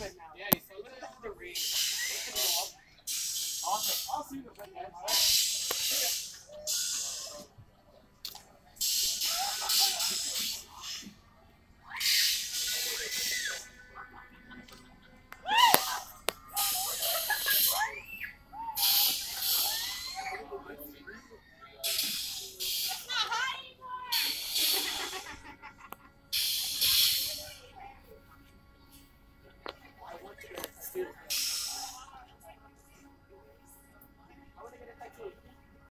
Yeah, he's so good at the ring. Awesome. I'll see you in the. Merci.